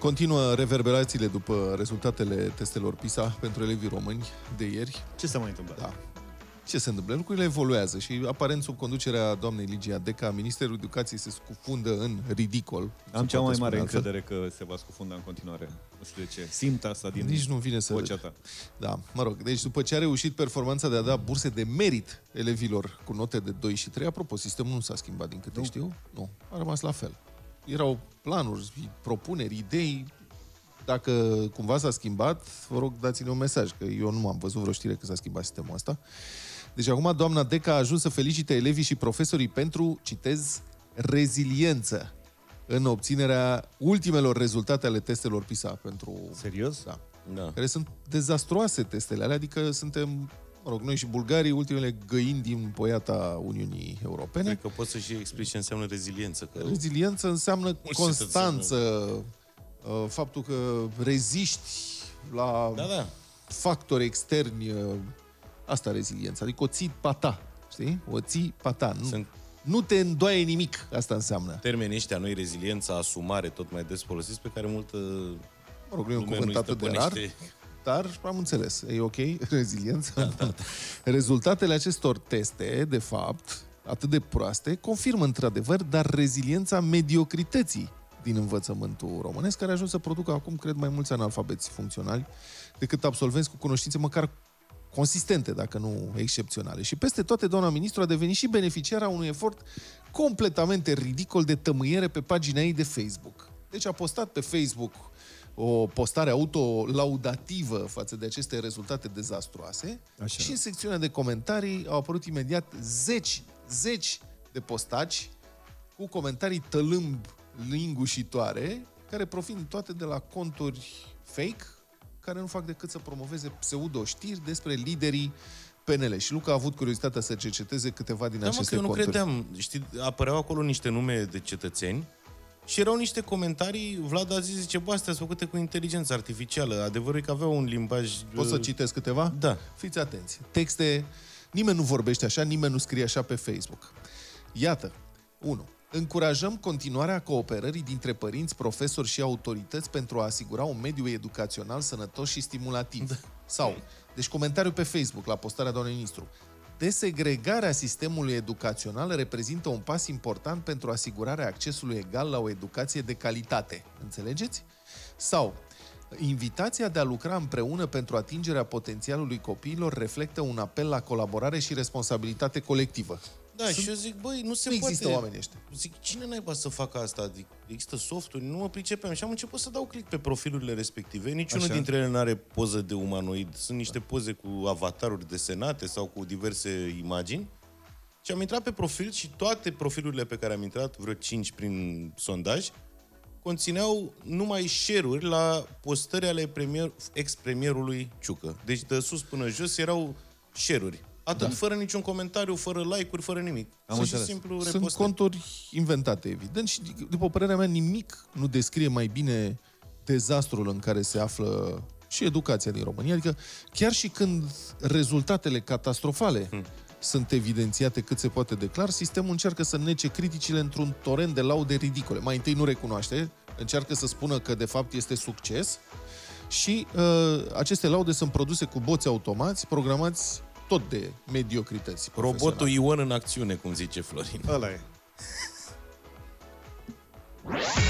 Continuă reverberațiile după rezultatele testelor PISA pentru elevii români de ieri. Ce s-a mai întâmplat? Da. Ce se întâmplă? Lucrurile evoluează și aparent sub conducerea doamnei Ligia Deca, Ministerul Educației se scufundă în ridicol. Am cea mai mare încredere că se va scufunda în continuare. Nu știu de ce. Simt asta din Nici nu vine să... vocea ta. Da, mă rog. Deci după ce a reușit performanța de a da burse de merit elevilor cu note de 2 și 3, apropo, sistemul nu s-a schimbat din câte Nu. știu. Nu, a rămas la fel. Erau planuri, propuneri, idei. Dacă cumva s-a schimbat, vă rog dați-ne un mesaj, că eu nu am văzut vreo știre că s-a schimbat sistemul ăsta. Deci acum doamna Deca a ajuns să felicite elevii și profesorii pentru, citez, reziliență în obținerea ultimelor rezultate ale testelor PISA pentru... Serios? Da. Da. Care sunt dezastruoase testele alea, adică suntem, mă rog, noi și bulgarii, ultimele găini din poiata Uniunii Europene. Cred că poți să și explici ce înseamnă reziliență. Că Reziliență înseamnă Mulți constanță, uh, faptul că reziști la Da, da. factori externi, uh, asta reziliență, adică o ții pata, știi? O ții pata. Nu, Sunt nu te îndoaie nimic, asta înseamnă. termenii ăștia noi, reziliența, asumare, tot mai des folosiți, pe care multă Mă rog, nu e un lume cuvânt nu-i atât de rar, stăpânește. Dar am înțeles. E ok? Reziliență? Da, da, da. Rezultatele acestor teste, de fapt, atât de proaste, confirmă într-adevăr, dar reziliența mediocrității din învățământul românesc, care a ajuns să producă acum, cred, mai mulți analfabeți funcționali decât absolvenți cu cunoștințe măcar consistente, dacă nu excepționale. Și peste toate, doamna ministru a devenit și beneficiara unui efort completamente ridicol de tămâiere pe pagina ei de Facebook. Deci a postat pe Facebook o postare autolaudativă față de aceste rezultate dezastruoase Așa. și în secțiunea de comentarii au apărut imediat zeci, zeci de postaci cu comentarii tălâmb lingușitoare, care provin toate de la conturi fake, care nu fac decât să promoveze pseudo-știri despre liderii PNL. Și Luca a avut curiozitatea să cerceteze câteva din Da, mă, că aceste eu nu conturi. credeam. Știi, apăreau acolo niște nume de cetățeni și erau niște comentarii, Vlad a zis, zice, bă, astea sunt făcute cu inteligență artificială. Adevărul e că aveau un limbaj... Pot să uh, citesc câteva? Da. Fiți atenți. Texte, nimeni nu vorbește așa, nimeni nu scrie așa pe Facebook. Iată, 1. Încurajăm continuarea cooperării dintre părinți, profesori și autorități pentru a asigura un mediu educațional sănătos și stimulativ. Da. Sau, deci comentariu pe Facebook la postarea doamnei ministru. Desegregarea sistemului educațional reprezintă un pas important pentru asigurarea accesului egal la o educație de calitate. Înțelegeți? Sau, Invitația de a lucra împreună pentru atingerea potențialului copiilor reflectă un apel la colaborare și responsabilitate colectivă. Da, și eu zic, băi, nu se Nu poate... există oamenii ăștia. Zic, cine naiba să facă asta? Adică există softuri, nu mă pricepem. Și am început să dau click pe profilurile respective. Niciunul Așa. dintre ele nu are poză de umanoid. Sunt niște poze cu avataruri desenate sau cu diverse imagini. Și am intrat pe profil și toate profilurile pe care am intrat, vreo 5 prin sondaj, conțineau numai share-uri la postări ale premier, ex-premierului Ciucă. Deci de sus până jos erau share-uri. Atât, da. fără niciun comentariu, fără like-uri, fără nimic. Am Pur și înțeles. simplu Sunt repostări. conturi inventate, evident, și după părerea mea nimic nu descrie mai bine dezastrul în care se află și educația din România. Adică chiar și când rezultatele catastrofale hmm. sunt evidențiate cât se poate de clar, sistemul încearcă să nece criticile într-un torent de laude ridicole. Mai întâi nu recunoaște, încearcă să spună că de fapt este succes și uh, aceste laude sunt produse cu boți automați, programați tot de mediocrități. Robotul profesionale. Ion în acțiune, cum zice Florin. Ăla e.